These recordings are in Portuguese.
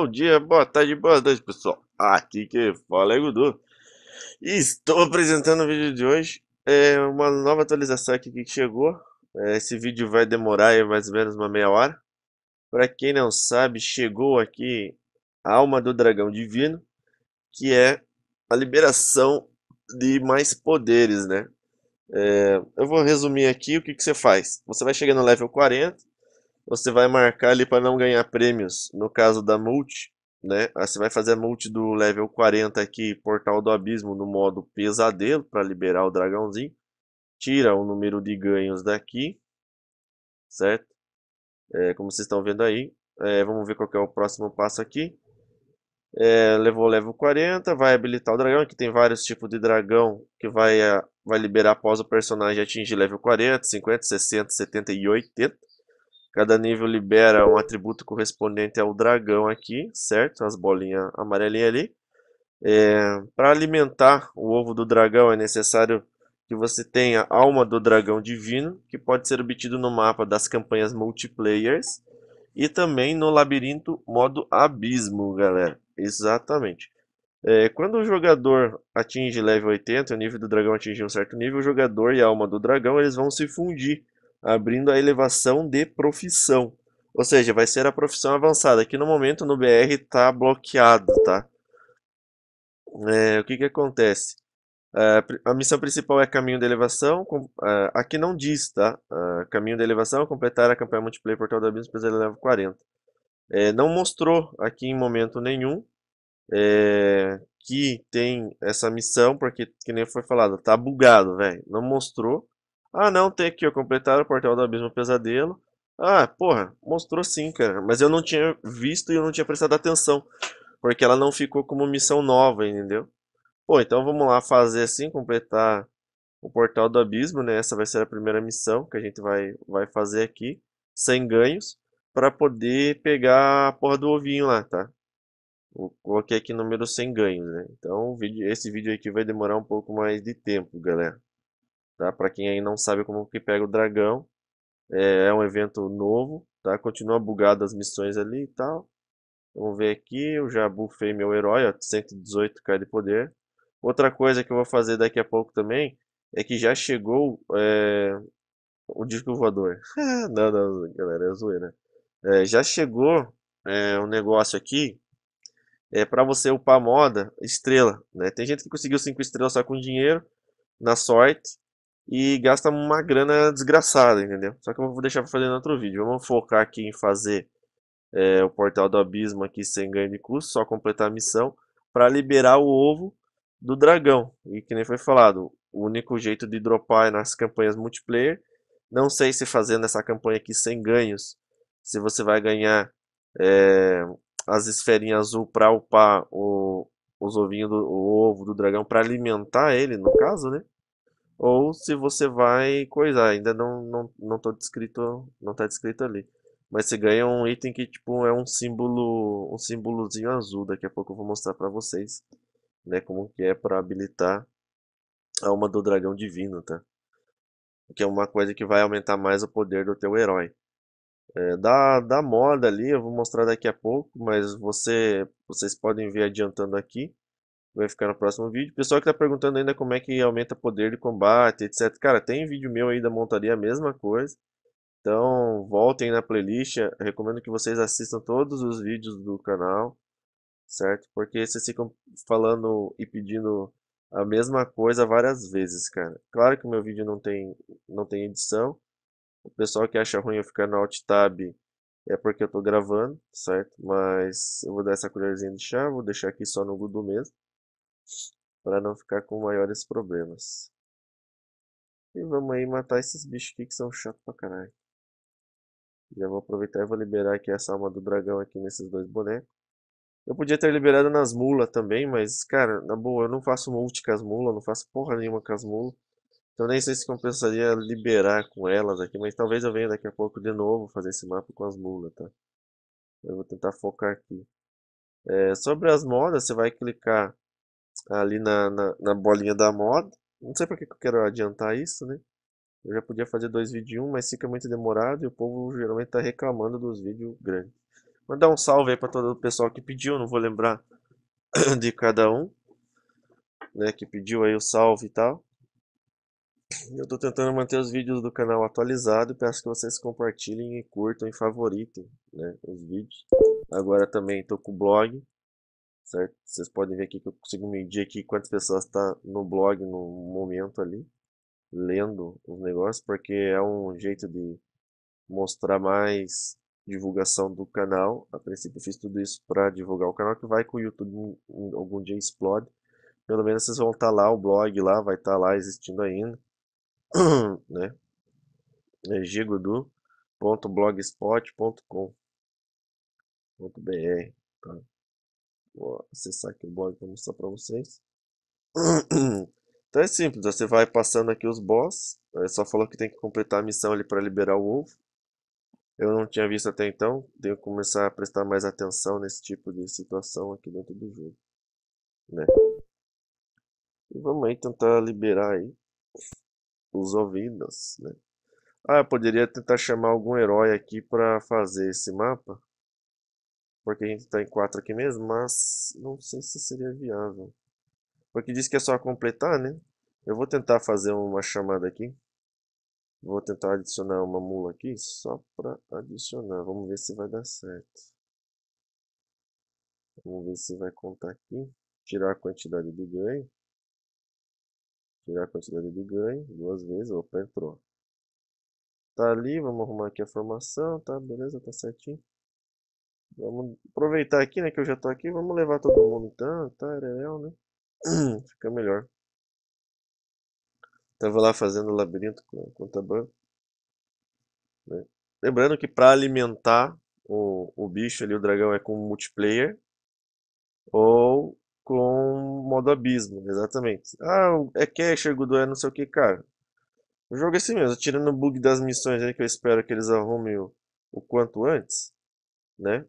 Bom dia, boa tarde, boa noite, pessoal. Aqui que fala é Gudu. E estou apresentando o vídeo de hoje. É uma nova atualização aqui que chegou. É, esse vídeo vai demorar mais ou menos uma meia hora. Para quem não sabe, chegou aqui a Alma do Dragão Divino, que é a liberação de mais poderes, né? É, eu vou resumir aqui o que, que você faz. Você vai chegar no level 40, você vai marcar ali para não ganhar prêmios, no caso da multi, né? Você vai fazer a multi do level 40 aqui, Portal do Abismo, no modo pesadelo, para liberar o dragãozinho. Tira o número de ganhos daqui, certo? É, como vocês estão vendo aí. É, vamos ver qual é o próximo passo aqui. É, levou o level 40, vai habilitar o dragão. Aqui tem vários tipos de dragão que vai, é, vai liberar após o personagem atingir level 40, 50, 60, 70 e 80. Cada nível libera um atributo correspondente ao dragão aqui, certo? As bolinhas amarelinhas ali. É, Para alimentar o ovo do dragão é necessário que você tenha alma do dragão divino, que pode ser obtido no mapa das campanhas multiplayers e também no labirinto modo abismo, galera. Exatamente. É, quando o jogador atinge level 80, o nível do dragão atinge um certo nível, o jogador e a alma do dragão eles vão se fundir abrindo a elevação de profissão. Ou seja, vai ser a profissão avançada. Aqui no momento no BR está bloqueado, tá? É, o que que acontece? É, a missão principal é caminho de elevação. Com, é, aqui não diz, tá? É, caminho de elevação, completar a campanha multiplayer Portal da Abismo, precisa level 40. É, não mostrou aqui em momento nenhum é, que tem essa missão, porque, que nem foi falado, tá bugado, velho. Não mostrou. Ah, não, tem aqui, ó, completar o Portal do Abismo Pesadelo. Ah, porra, mostrou sim, cara. Mas eu não tinha visto e eu não tinha prestado atenção. Porque ela não ficou como missão nova, entendeu? Pô, então vamos lá fazer assim, completar o Portal do Abismo, né? Essa vai ser a primeira missão que a gente vai, vai fazer aqui. Sem ganhos. para poder pegar a porra do ovinho lá, tá? Coloquei aqui número sem ganhos, né? Então esse vídeo aqui vai demorar um pouco mais de tempo, galera. Tá? Para quem aí não sabe como que pega o dragão, é, é um evento novo, tá? Continua bugado as missões ali e tal. Vamos ver aqui, eu já buffei meu herói, ó, 118k de poder. Outra coisa que eu vou fazer daqui a pouco também é que já chegou é, o disco voador. não, não, galera, é zoeira. É, já chegou é, um negócio aqui é para você upar moda estrela, né? Tem gente que conseguiu 5 estrelas só com dinheiro, na sorte, e gasta uma grana desgraçada, entendeu? Só que eu vou deixar para fazer em outro vídeo. Vamos focar aqui em fazer é, o portal do abismo aqui sem ganho de custo, só completar a missão para liberar o ovo do dragão. E que nem foi falado, o único jeito de dropar é nas campanhas multiplayer. Não sei se fazendo essa campanha aqui sem ganhos, se você vai ganhar é, as esferinhas azul para upar o, os ovinhos do o ovo do dragão para alimentar ele, no caso, né? Ou se você vai coisar, ainda não não não tô descrito, não tá descrito ali. Mas você ganha um item que tipo é um símbolo, um símbolozinho azul, daqui a pouco eu vou mostrar para vocês, né, como que é para habilitar a alma do dragão divino, tá? Que é uma coisa que vai aumentar mais o poder do teu herói. É, da moda ali, eu vou mostrar daqui a pouco, mas você, vocês podem ver adiantando aqui vai ficar no próximo vídeo. Pessoal que está perguntando ainda como é que aumenta poder de combate, etc. Cara, tem vídeo meu aí da montaria, a mesma coisa. Então, voltem na playlist. Eu recomendo que vocês assistam todos os vídeos do canal, certo? Porque vocês ficam falando e pedindo a mesma coisa várias vezes, cara. Claro que o meu vídeo não tem, não tem edição. O pessoal que acha ruim eu ficar no Alt Tab é porque eu estou gravando, certo? Mas eu vou dar essa colherzinha de chá, vou deixar aqui só no Google mesmo para não ficar com maiores problemas. E vamos aí matar esses bichos aqui que são chatos pra caralho. Já vou aproveitar e vou liberar aqui essa alma do dragão aqui nesses dois bonecos. Eu podia ter liberado nas mulas também, mas, cara, na boa, eu não faço multi com as mulas, não faço porra nenhuma com as mulas. Então nem sei se compensaria liberar com elas aqui, mas talvez eu venha daqui a pouco de novo fazer esse mapa com as mulas, tá? Eu vou tentar focar aqui. É, sobre as modas, você vai clicar ali na, na, na, bolinha da moda. Não sei porque que eu quero adiantar isso, né? Eu já podia fazer dois vídeos em um, mas fica muito demorado e o povo geralmente está reclamando dos vídeos grandes. Mandar um salve aí para todo o pessoal que pediu, não vou lembrar de cada um, né, que pediu aí o salve e tal. Eu estou tentando manter os vídeos do canal atualizado, peço que vocês compartilhem e curtam e favoritem, né, os vídeos. Agora também estou com o blog, certo? Vocês podem ver aqui que eu consigo medir aqui quantas pessoas está no blog no momento ali, lendo os negócios, porque é um jeito de mostrar mais divulgação do canal. A princípio fiz tudo isso para divulgar o canal, que vai que o YouTube algum dia explode. Pelo menos vocês vão estar tá lá, o blog lá vai estar tá lá existindo ainda, né? É gigodu.blogspot.com.br tá? Vou acessar aqui o blog para mostrar para vocês. Então é simples, você vai passando aqui os boss, é só falou que tem que completar a missão ali para liberar o ovo. Eu não tinha visto até então, tenho que começar a prestar mais atenção nesse tipo de situação aqui dentro do jogo, né? E vamos aí tentar liberar aí os ouvidos, né? Ah, eu poderia tentar chamar algum herói aqui para fazer esse mapa, porque a gente está em 4 aqui mesmo, mas não sei se seria viável. Porque diz que é só completar, né? Eu vou tentar fazer uma chamada aqui. Vou tentar adicionar uma mula aqui só para adicionar. Vamos ver se vai dar certo. Vamos ver se vai contar aqui. Tirar a quantidade de ganho. Tirar a quantidade de ganho duas vezes. Opa, entrou. Tá ali, vamos arrumar aqui a formação. Tá, beleza, tá certinho. Vamos aproveitar aqui, né, que eu já tô aqui. Vamos levar todo mundo então. Tá, é né? Fica melhor. Tava lá fazendo o labirinto com, com o tabanco. Né? Lembrando que para alimentar o, o bicho ali, o dragão, é com multiplayer ou com modo abismo, exatamente. Ah, é cache, Gudu, é não sei o que, cara. O jogo é assim mesmo, tirando o bug das missões aí que eu espero que eles arrumem o, o quanto antes, né?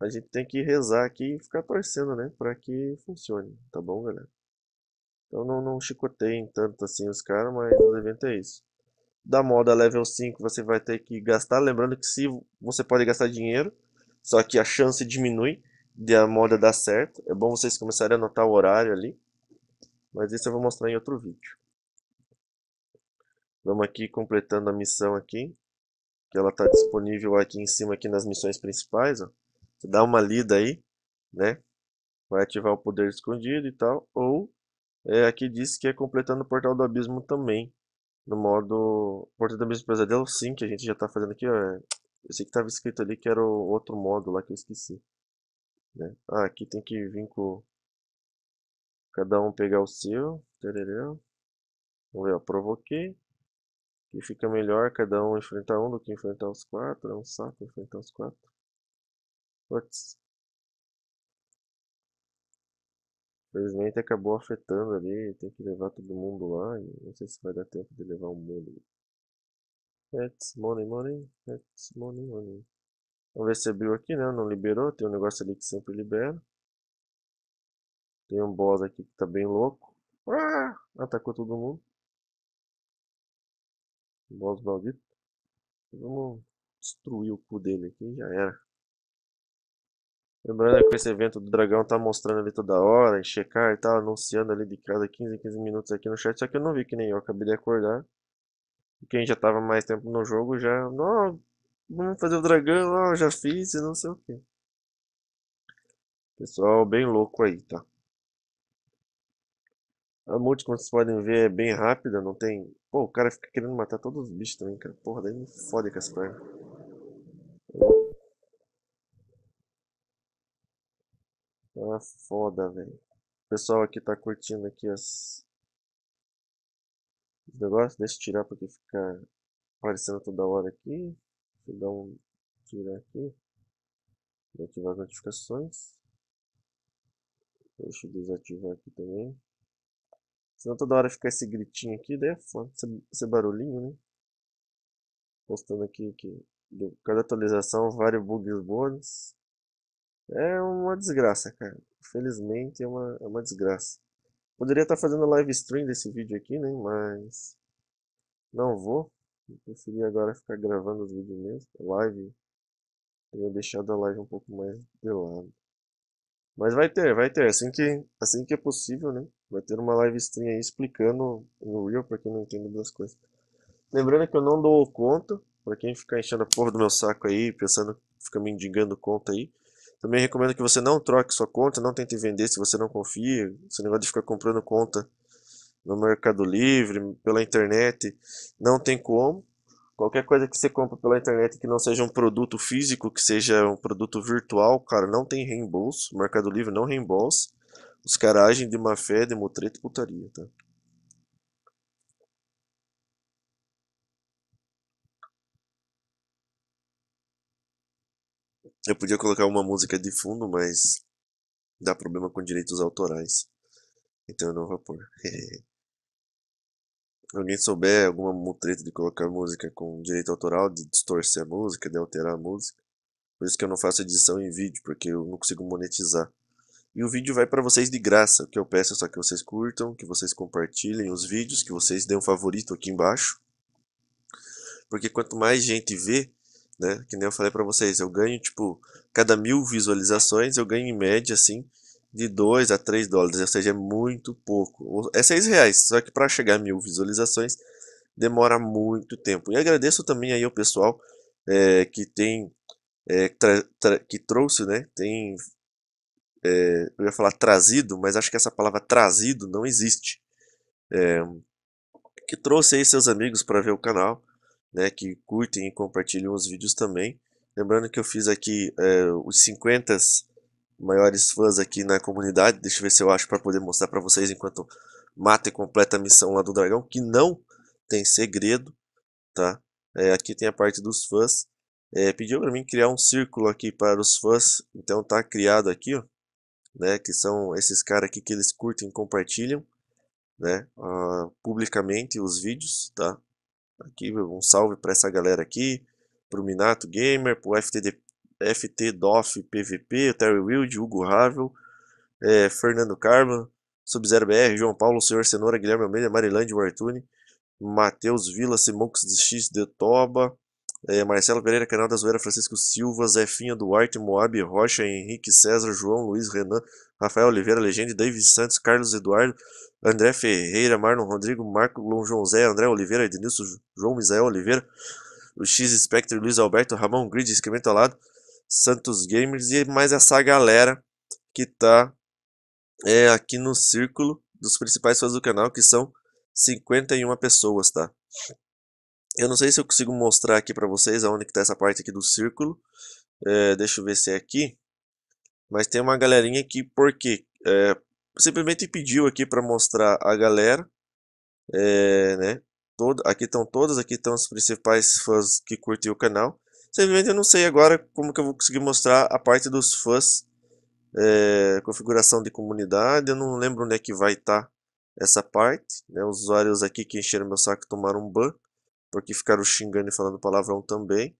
A gente tem que rezar aqui e ficar torcendo, né? Pra que funcione, tá bom, galera? Então não, não chicoteiem tanto assim os caras, mas o evento é isso. Da moda level 5 você vai ter que gastar, lembrando que se você pode gastar dinheiro, só que a chance diminui de a moda dar certo. É bom vocês começarem a anotar o horário ali, mas isso eu vou mostrar em outro vídeo. Vamos aqui completando a missão aqui, que ela está disponível aqui em cima aqui nas missões principais, ó. Você dá uma lida aí, né? Vai ativar o poder escondido e tal, ou é, aqui diz que é completando o Portal do Abismo também. No modo Portal do Abismo Pesadelo, sim, que a gente já está fazendo aqui. Ó, eu sei que estava escrito ali que era o outro modo lá que eu esqueci. Né? Ah, aqui tem que vir com cada um pegar o seu. Vamos ver, ó, provoquei. Que fica melhor cada um enfrentar um do que enfrentar os quatro. É um saco enfrentar os quatro. Putz. Infelizmente acabou afetando ali, tem que levar todo mundo lá não sei se vai dar tempo de levar o mundo. Pets, money, money, pets, money, money. Vamos ver se abriu aqui, né? Não liberou, tem um negócio ali que sempre libera. Tem um boss aqui que tá bem louco. Ah! Atacou todo mundo. Boss maldito. Vamos destruir o cu dele aqui, já era. Lembrando que esse evento do dragão tá mostrando ali toda hora, em checar e tal, anunciando ali de cada 15 15 minutos aqui no chat, só que eu não vi que nem eu, acabei de acordar. Quem já tava mais tempo no jogo já, não, vamos fazer o dragão, ó, já fiz e não sei o que. Pessoal bem louco aí, tá? A multi, como vocês podem ver, é bem rápida, não tem... Pô, o cara fica querendo matar todos os bichos também, cara. Porra, daí me fode com as pernas. Ah, foda, velho. O pessoal aqui tá curtindo aqui as... os negócios. Deixa eu tirar porque fica aparecendo toda hora aqui. Deixa eu dar um tirar aqui. Vou ativar as notificações. Deixa eu desativar aqui também. Senão toda hora fica esse gritinho aqui, daí é foda, esse, esse barulhinho, né? Postando aqui que cada atualização vários bugs bônus. É uma desgraça, cara. Infelizmente é uma, é uma desgraça. Poderia estar fazendo live stream desse vídeo aqui, né? Mas não vou. Eu preferi agora ficar gravando os vídeos mesmo. Live tenho deixado a live um pouco mais de lado. Mas vai ter, vai ter, assim que, assim que é possível, né? Vai ter uma live stream aí explicando no Real pra quem não entende das coisas. Lembrando que eu não dou conta, pra quem ficar enchendo a porra do meu saco aí, pensando, fica me indigando conta aí. Também recomendo que você não troque sua conta, não tente vender se você não confia. Esse negócio de ficar comprando conta no Mercado Livre, pela internet, não tem como. Qualquer coisa que você compra pela internet que não seja um produto físico, que seja um produto virtual, cara, não tem reembolso. Mercado Livre não reembolsa. Os caras agem de má fé, de mutreta e putaria, tá? Eu podia colocar uma música de fundo, mas dá problema com direitos autorais. Então eu não vou pôr. alguém souber alguma mutreta de colocar música com direito autoral, de distorcer a música, de alterar a música. Por isso que eu não faço edição em vídeo, porque eu não consigo monetizar. E o vídeo vai para vocês de graça. O que eu peço é só que vocês curtam, que vocês compartilhem os vídeos, que vocês dêem um favorito aqui embaixo. Porque quanto mais gente vê, né, que nem eu falei para vocês, eu ganho, tipo, cada mil visualizações, eu ganho em média, assim, de 2 a 3 dólares, ou seja, é muito pouco. É 6 reais, só que para chegar a mil visualizações demora muito tempo. E agradeço também aí ao pessoal é, que tem, é, que trouxe, né, tem, é, eu ia falar trazido, mas acho que essa palavra trazido não existe. É, que trouxe aí seus amigos para ver o canal, né, que curtem e compartilham os vídeos também. Lembrando que eu fiz aqui é, os 50 maiores fãs aqui na comunidade. Deixa eu ver se eu acho para poder mostrar para vocês enquanto mata e completa a missão lá do dragão, que não tem segredo, tá? É, aqui tem a parte dos fãs. É, pediu para mim criar um círculo aqui para os fãs, então tá criado aqui, ó, né? Que são esses caras aqui que eles curtem e compartilham, né? Uh, publicamente os vídeos, tá? Aqui um salve para essa galera aqui, pro Minato Gamer, pro FTD, FT, DOF, PVP, Terry Wild, Hugo Ravel, é, Fernando Carmo, Sub-Zero BR, João Paulo, Senhor Cenoura, Guilherme Almeida, Marilande Wartune, Matheus Vila, Simox X de Toba, é, Marcelo Pereira, Canal da Zoeira, Francisco Silva, Zefinha Duarte, Moab Rocha, Henrique César, João Luiz Renan, Rafael Oliveira, Legende, David Santos, Carlos Eduardo, André Ferreira, Marlon Rodrigo, Marco João Zé, André Oliveira, Ednilson, João Misael Oliveira, o X Spectre, Luiz Alberto, Ramon Grid, Esquimento Alado, Santos Gamers e mais essa galera que tá é, aqui no círculo dos principais fãs do canal, que são 51 pessoas, tá? Eu não sei se eu consigo mostrar aqui pra vocês aonde que tá essa parte aqui do círculo. É, deixa eu ver se é aqui. Mas tem uma galerinha aqui, porque é, simplesmente pediu aqui para mostrar a galera. É, né? Todo, aqui estão todos, aqui estão os principais fãs que curtem o canal. Simplesmente eu não sei agora como que eu vou conseguir mostrar a parte dos fãs, é, configuração de comunidade, eu não lembro onde é que vai estar tá essa parte, né? os usuários aqui que encheram meu saco tomaram um ban, porque ficaram xingando e falando palavrão também,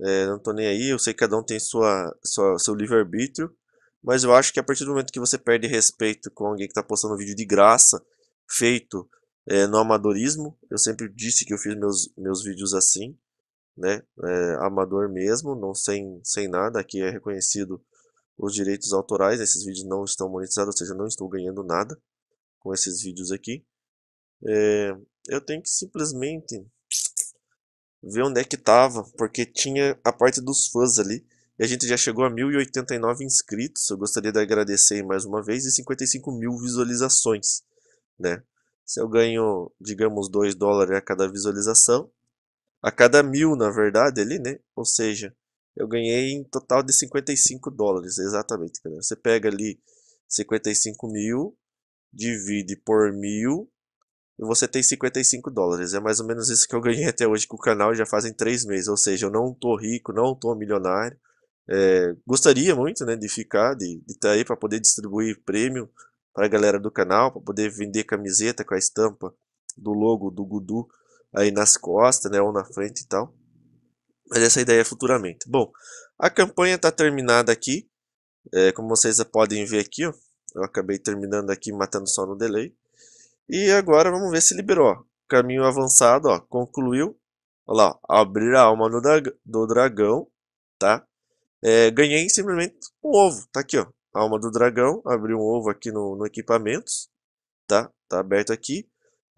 é, não tô nem aí, eu sei que cada um tem sua, sua seu livre-arbítrio, mas eu acho que a partir do momento que você perde respeito com alguém que está postando um vídeo de graça, feito é, no amadorismo, eu sempre disse que eu fiz meus, meus vídeos assim, né, é, amador mesmo, não sem, sem nada, aqui é reconhecido os direitos autorais, esses vídeos não estão monetizados, ou seja, não estou ganhando nada com esses vídeos aqui. É, eu tenho que simplesmente ver onde é que estava, porque tinha a parte dos fãs ali, e a gente já chegou a 1089 inscritos, eu gostaria de agradecer mais uma vez, e 55 mil visualizações, né. Se eu ganho, digamos, 2 dólares a cada visualização, a cada mil, na verdade, ali, né? Ou seja, eu ganhei em total de 55 dólares, exatamente. Você pega ali 55 mil, divide por mil, e você tem 55 dólares. É mais ou menos isso que eu ganhei até hoje com o canal, já fazem 3 meses. Ou seja, eu não tô rico, não tô milionário. É, gostaria muito né, de ficar, de estar tá aí para poder distribuir prêmio para a galera do canal, para poder vender camiseta com a estampa do logo do Gudu aí nas costas, né, ou na frente e tal. Mas essa ideia é futuramente. Bom, a campanha está terminada aqui. É, como vocês podem ver aqui, ó, eu acabei terminando aqui matando só no delay. E agora vamos ver se liberou. Caminho avançado, ó, concluiu. Olha lá, abrir a alma do, dragão, tá? É, ganhei simplesmente um ovo, tá aqui, ó. Alma do dragão, abri um ovo aqui no, no equipamentos, tá? Tá aberto aqui.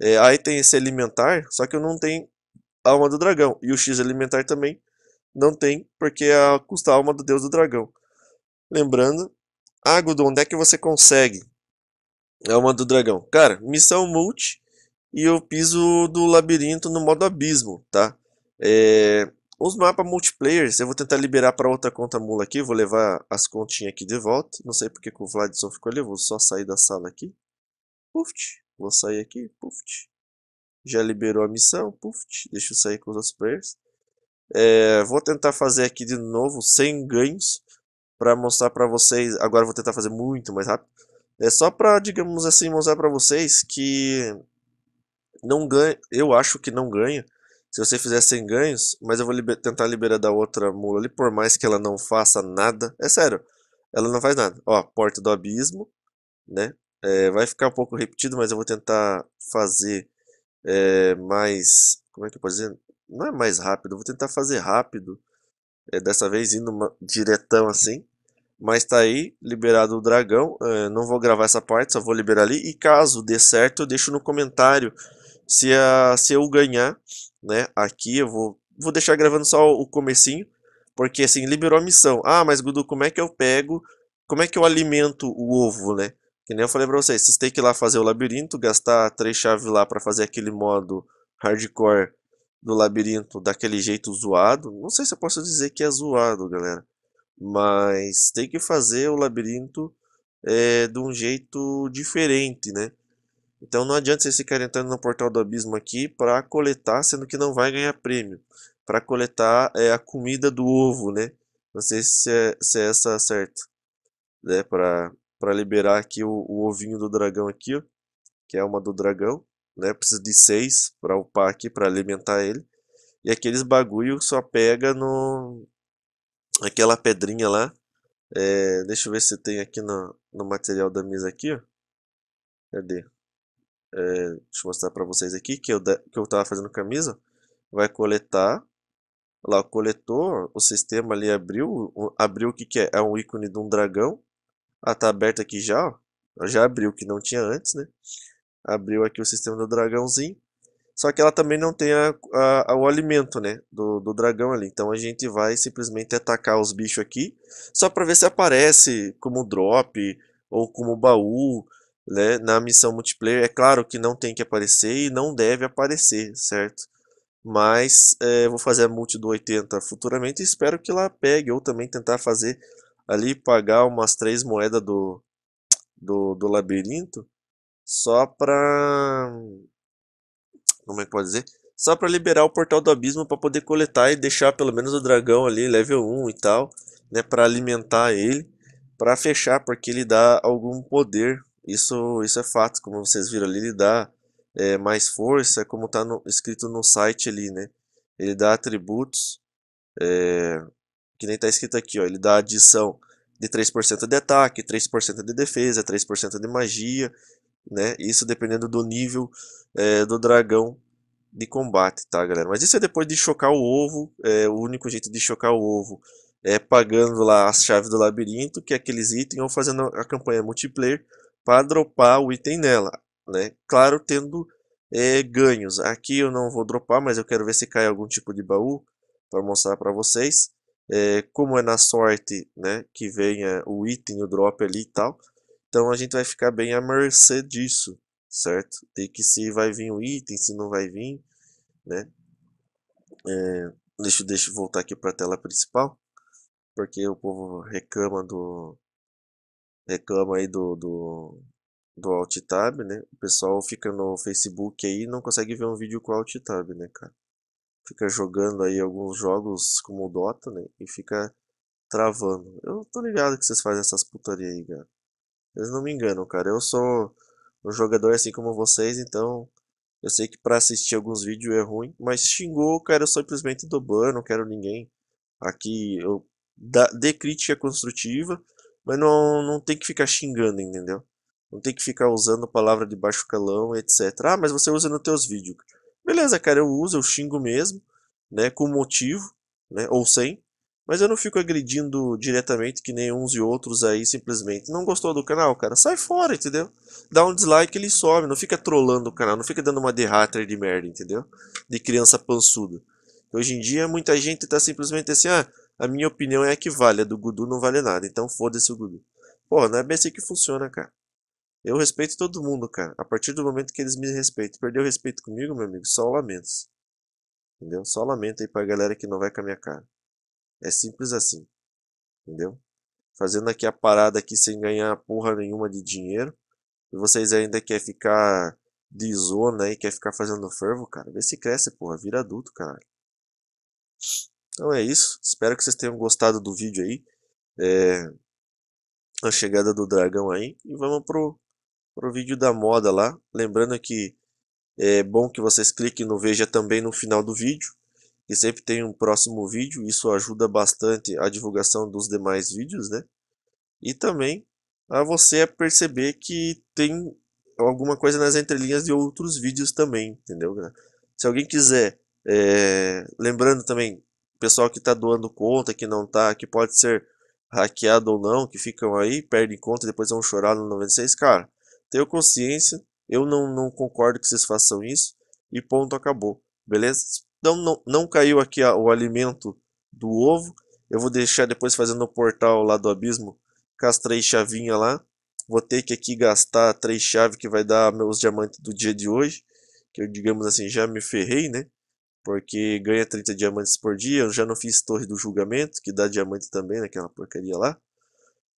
É, aí tem esse alimentar, só que eu não tenho alma do dragão. E o X alimentar também não tem, porque é custa a alma do deus do dragão. Lembrando, Agudo, onde é que você consegue alma do dragão? Cara, missão multi e o piso do labirinto no modo abismo, tá? É, os mapas multiplayer, eu vou tentar liberar para outra conta mula aqui, vou levar as continhas aqui de volta. Não sei porque o Vladson ficou ali, vou só sair da sala aqui. Puft, vou sair aqui, puft. Já liberou a missão, puft, deixa eu sair com os outros players. É, vou tentar fazer aqui de novo, sem ganhos, para mostrar para vocês. Agora vou tentar fazer muito mais rápido. É só para, digamos assim, mostrar para vocês que não ganha, eu acho que não ganha se você fizer sem ganhos, mas eu vou liber tentar liberar da outra mula ali, por mais que ela não faça nada. É sério, ela não faz nada. Ó, porta do abismo, né? É, vai ficar um pouco repetido, mas eu vou tentar fazer é, mais... Como é que eu posso dizer? Não é mais rápido, eu vou tentar fazer rápido. É, dessa vez indo uma, diretão assim. Mas tá aí, liberado o dragão. É, não vou gravar essa parte, só vou liberar ali. E caso dê certo, eu deixo no comentário se, a, se eu ganhar né? Aqui eu vou, vou deixar gravando só o comecinho, porque assim, liberou a missão. Ah, mas Gudu, como é que eu pego, como é que eu alimento o ovo, né? Que nem eu falei pra vocês, vocês têm que ir lá fazer o labirinto, gastar três chaves lá para fazer aquele modo hardcore do labirinto daquele jeito zoado. Não sei se eu posso dizer que é zoado, galera. Mas tem que fazer o labirinto é, de um jeito diferente, né? Então não adianta vocês ficarem entrando no portal do abismo aqui para coletar, sendo que não vai ganhar prêmio. Para coletar é a comida do ovo, né? Não sei se é, se é essa certa. Né? Para liberar aqui o, o, ovinho do dragão aqui, ó, que é uma do dragão. Né? Precisa de seis para upar aqui, para alimentar ele. E aqueles bagulho só pega no... Aquela pedrinha lá. É, deixa eu ver se tem aqui no, no material da mesa aqui, ó. Cadê? É, deixa eu mostrar para vocês aqui, que eu, que eu tava fazendo camisa, vai coletar, lá coletou, o sistema ali abriu, abriu o que que é? É um ícone de um dragão, ah, tá aberto aqui já, ó. já abriu, que não tinha antes, né, abriu aqui o sistema do dragãozinho, só que ela também não tem a, a, o alimento, né, do, do dragão ali. Então a gente vai simplesmente atacar os bichos aqui, só para ver se aparece como drop, ou como baú, né, na missão multiplayer. É claro que não tem que aparecer e não deve aparecer, certo? Mas é, vou fazer a multi do 80 futuramente e espero que ela pegue. Ou também tentar fazer ali, pagar umas três moedas do, do, do labirinto. Só pra... Como é que pode dizer? Só pra liberar o portal do abismo para poder coletar e deixar pelo menos o dragão ali, level 1 e tal. Né, para alimentar ele. Para fechar, porque ele dá algum poder isso, isso é fato, como vocês viram ali, ele dá é, mais força, como está escrito no site ali, né? Ele dá atributos, é, que nem está escrito aqui, ó, ele dá adição de 3% de ataque, 3% de defesa, 3% de magia, né? Isso dependendo do nível é, do dragão de combate, tá, galera? Mas isso é depois de chocar o ovo, é, o único jeito de chocar o ovo é pagando lá as chaves do labirinto, que é aqueles itens, ou fazendo a campanha multiplayer, para dropar o item nela, né? Claro, tendo é, ganhos. Aqui eu não vou dropar, mas eu quero ver se cai algum tipo de baú para mostrar para vocês. É, como é na sorte, né, que venha o item, o drop ali e tal. Então a gente vai ficar bem à mercê disso, certo? Tem que se vai vir o item, se não vai vir, né? É, deixa, deixa eu voltar aqui para a tela principal, porque o povo reclama do, reclama aí do, do, do Alt Tab, né? O pessoal fica no Facebook aí e não consegue ver um vídeo com Alt Tab, né, cara? Fica jogando aí alguns jogos como o Dota, né? E fica travando. Eu tô ligado que vocês fazem essas putaria aí, cara. Eles não me enganam, cara. Eu sou um jogador assim como vocês, então eu sei que pra assistir alguns vídeos é ruim, mas xingou, cara, eu simplesmente dou ban, não quero ninguém. Aqui eu dê crítica construtiva, mas não, não tem que ficar xingando, entendeu? Não tem que ficar usando palavra de baixo calão, etc. Ah, mas você usa nos teus vídeos. Beleza, cara, eu uso, eu xingo mesmo, né? Com motivo, né? Ou sem. Mas eu não fico agredindo diretamente que nem uns e outros aí simplesmente. Não gostou do canal, cara? Sai fora, entendeu? Dá um dislike ele some. Não fica trollando o canal. Não fica dando uma derrata de merda, entendeu? De criança pançuda. Hoje em dia muita gente tá simplesmente assim, ah, a minha opinião é a que vale, a do Gudu não vale nada, então foda-se o Gudu. Pô, não é bem assim que funciona, cara. Eu respeito todo mundo, cara. A partir do momento que eles me respeitam. Perdeu o respeito comigo, meu amigo, só lamentos. Entendeu? Só lamento aí pra galera que não vai com a minha cara. É simples assim. Entendeu? Fazendo aqui a parada aqui sem ganhar porra nenhuma de dinheiro. E vocês ainda querem ficar de zona aí, quer ficar fazendo fervo, cara. Vê se cresce, porra. Vira adulto, caralho. Então é isso. Espero que vocês tenham gostado do vídeo aí. É... A chegada do dragão aí. E vamos pro, pro vídeo da moda lá. Lembrando que é bom que vocês cliquem no Veja também no final do vídeo. Que sempre tem um próximo vídeo. Isso ajuda bastante a divulgação dos demais vídeos, né? E também a você perceber que tem alguma coisa nas entrelinhas de outros vídeos também, entendeu? Se alguém quiser, é... lembrando também, pessoal que está doando conta, que não está, que pode ser hackeado ou não, que ficam aí, perdem conta e depois vão chorar no 96, cara, tenho consciência, eu não, não concordo que vocês façam isso, e ponto, acabou, beleza? Então não, não caiu aqui a, o alimento do ovo, eu vou deixar depois fazendo o portal lá do abismo, com as três chavinhas lá, vou ter que aqui gastar três chaves que vai dar meus diamantes do dia de hoje, que eu, digamos assim, já me ferrei, né? Porque ganha 30 diamantes por dia. Eu já não fiz torre do julgamento, que dá diamante também naquela porcaria lá.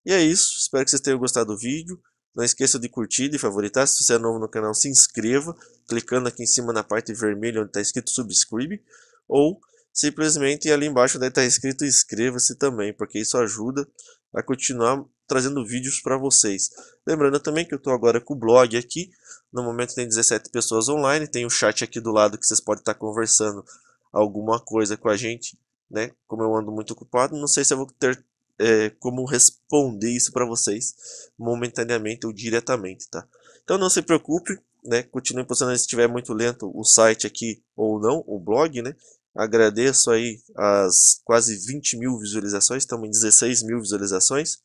E é isso, espero que vocês tenham gostado do vídeo. Não esqueça de curtir, de favoritar. Se você é novo no canal, se inscreva, clicando aqui em cima na parte vermelha onde está escrito subscribe. Ou simplesmente ali embaixo onde está escrito inscreva-se também, porque isso ajuda a continuar trazendo vídeos para vocês. Lembrando também que eu estou agora com o blog aqui, no momento tem 17 pessoas online, tem o um chat aqui do lado que vocês podem estar conversando alguma coisa com a gente, né? Como eu ando muito ocupado, não sei se eu vou ter é, como responder isso para vocês momentaneamente ou diretamente, tá? Então não se preocupe, né? Continue postando se estiver muito lento o site aqui ou não, o blog, né? Agradeço aí as quase 20 mil visualizações, estamos em 16 mil visualizações.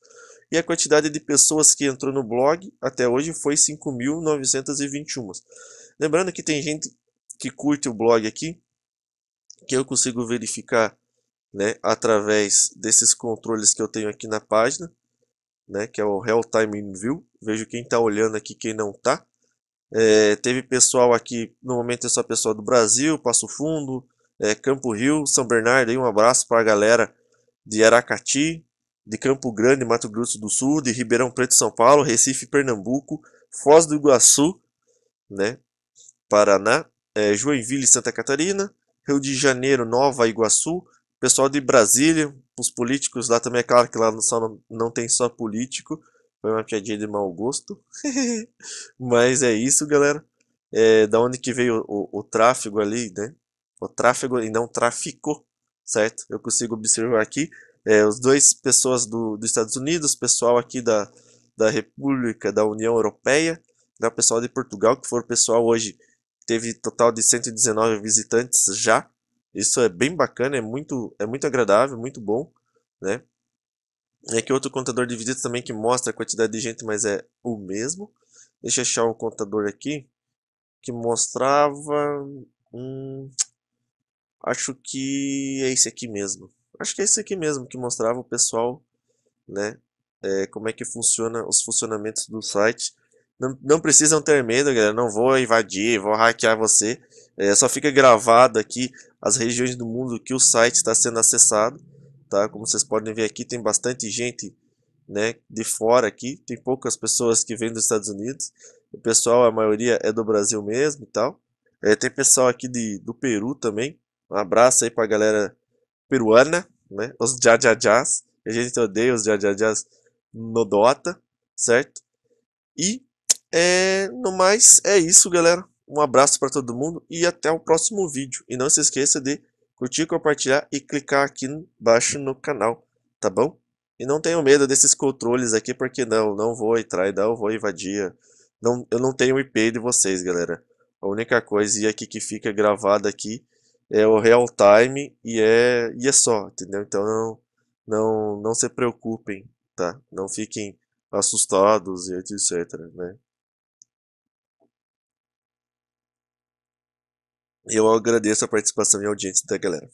E a quantidade de pessoas que entrou no blog até hoje foi 5.921. Lembrando que tem gente que curte o blog aqui, que eu consigo verificar né, através desses controles que eu tenho aqui na página, né, que é o Real Time View. Vejo quem está olhando aqui, quem não está. É, teve pessoal aqui, no momento é só pessoal do Brasil, Passo Fundo, é, Campo Rio, São Bernardo. Aí um abraço para a galera de Aracati, de Campo Grande, Mato Grosso do Sul, de Ribeirão Preto, São Paulo, Recife, Pernambuco, Foz do Iguaçu, né, Paraná, é, Joinville, Santa Catarina, Rio de Janeiro, Nova Iguaçu, pessoal de Brasília, os políticos lá também, é claro que lá só não, não tem só político, foi uma piadinha de mau gosto, mas é isso, galera. É, da onde que veio o, o, o tráfego ali, né? O tráfego e não tráfico, certo? Eu consigo observar aqui é, os dois pessoas do, dos Estados Unidos, pessoal aqui da, da República da União Europeia, né, o pessoal de Portugal, que for o pessoal hoje, teve total de 119 visitantes já. Isso é bem bacana, é muito, é muito agradável, muito bom, né? E aqui outro contador de visitas também que mostra a quantidade de gente, mas é o mesmo. Deixa eu achar um contador aqui que mostrava... Hum, acho que é esse aqui mesmo. Acho que é esse aqui mesmo que mostrava o pessoal, né? É, como é que funciona os funcionamentos do site. Não, não precisam ter medo, galera. Não vou invadir, vou hackear você. É, só fica gravado aqui as regiões do mundo que o site está sendo acessado. Tá? Como vocês podem ver aqui, tem bastante gente né, de fora aqui. Tem poucas pessoas que vêm dos Estados Unidos. O pessoal, a maioria é do Brasil mesmo e tal. É, tem pessoal aqui de, do Peru também. Um abraço aí pra galera peruana, né? Os Jajajás. A gente odeia os Jajajás no Dota, certo? E é, no mais é isso, galera. Um abraço para todo mundo e até o próximo vídeo. E não se esqueça de curtir, compartilhar e clicar aqui embaixo no canal, tá bom? E não tenham medo desses controles aqui, porque não, não vou entrar e não vou invadir. Não, eu não tenho IP de vocês, galera. A única coisa aqui que fica gravada aqui é o real time e é, e é só, entendeu? Então não, não, não se preocupem, tá? Não fiquem assustados e etc, né? Eu agradeço a participação e audiência da galera.